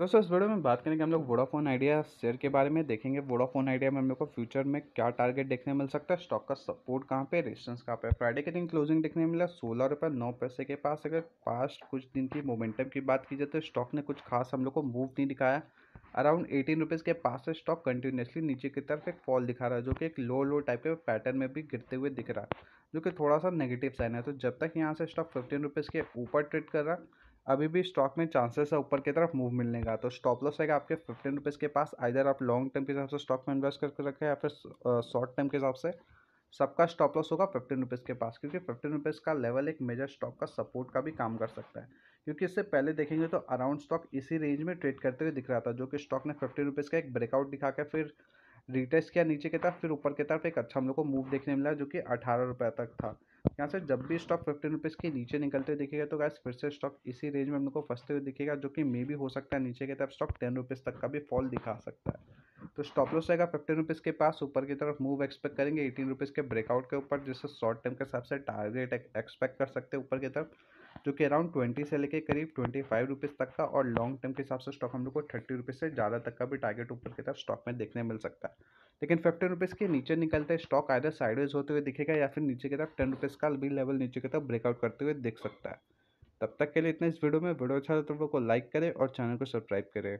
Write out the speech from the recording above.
दोस्तों इस वीडियो में बात करेंगे हम लोग वोडाफोन आइडिया शेयर के बारे में देखेंगे। वोडाफोन आइडिया में हम लोग को फ्यूचर में क्या टारगेट देखने मिल सकता है स्टॉक का सपोर्ट कहाँ पे रेजिस्टेंस कहाँ पे फ्राइडे के दिन क्लोजिंग देखने मिला, सोलह रुपये नौ पैसे के पास। अगर पास्ट कुछ दिन की मोमेंटम की बात की जाए तो स्टॉक ने कुछ खास हम लोग को मूव नहीं दिखाया। अराउंड एटीन रुपीज़ के पास से स्टॉक कंटिन्यूसली नीचे की तरफ़ एक फॉल दिखा रहा है, जो कि एक लो लो टाइप के पैटर्न में भी गिरते हुए दिख रहा है, जो कि थोड़ा सा नेगेटिव साइन है। तो जब तक यहाँ से स्टॉक फिफ्टीन रुपीज़ के ऊपर ट्रेड कर रहा अभी भी स्टॉक में चांसेस है ऊपर की तरफ़ मूव मिलने का। तो स्टॉप लॉस रहेगा आपके फिफ्टीन रुपीज़ के पास इधर आप लॉन्ग टर्म के हिसाब से स्टॉक में इन्वेस्ट करके रखें या फिर शॉर्ट टर्म के हिसाब से सबका स्टॉप लॉस होगा फिफ्टीन रुपीज़ के पास। क्योंकि फिफ्टीन रुपीज़ का लेवल एक मेजर स्टॉक का सपोर्ट का भी काम कर सकता है। क्योंकि इससे पहले देखेंगे तो अराउंड स्टॉक इसी रेंज में ट्रेड करते हुए दिख रहा था, जो कि स्टॉक ने फिफ्टीन रुपीज़ का एक ब्रेकआउट दिखा के फिर रिटेस्ट किया नीचे की तरफ़, फिर ऊपर की तरफ़ एक अच्छा हम लोग को मूव देखने मिला जो कि अठारह रुपये तक था। यहाँ से जब भी स्टॉक फिफ्टीन रुपीज़ के नीचे निकलते हुए दिखेगा तो गैस फिर से स्टॉक इसी रेंज में हम लोग को फंसते हुए दिखेगा, जो कि मे भी हो सकता है नीचे की तरफ़ स्टॉक टेन रुपीज़ तक का भी फॉल दिखा सकता है। तो स्टॉप लॉस रहेगा फिफ्टीन रुपीज़ के पास, ऊपर की तरफ़ मूव एक्सपेक्ट करेंगे एटीन रुपीज़ के ब्रेकआउट के ऊपर, जिससे शॉर्ट टर्म के हिसाब से टारगेट एक्सपेक्ट कर सकते हैं ऊपर की तरफ़। जो कि अराउंड ट्वेंटी से लेकर करीब ट्वेंटी फाइव रुपीज़ तक का और लॉन्ग टर्म के हिसाब से स्टॉक हम लोग को थर्टी रुपीज़ से ज़्यादा तक का भी टारगेट ऊपर की तरफ़ स्टॉक में देखने मिल सकता है। लेकिन फिफ्टी रुपीज़ के नीचे निकलते स्टॉक आइधर साइडवेज होते हुए दिखेगा या फिर नीचे की तरफ़ टेन रुपीज़ का भी लेवल नीचे की तरफ़ ब्रेकआउट करते हुए देख सकता है। तब तक के लिए इतना इस वीडियो में। वीडियो अच्छा तो वीडियो को लाइक करें और चैनल को सब्सक्राइब करें।